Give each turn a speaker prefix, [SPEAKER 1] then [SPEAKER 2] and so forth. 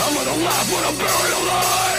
[SPEAKER 1] I'm gonna laugh when I'm buried alive.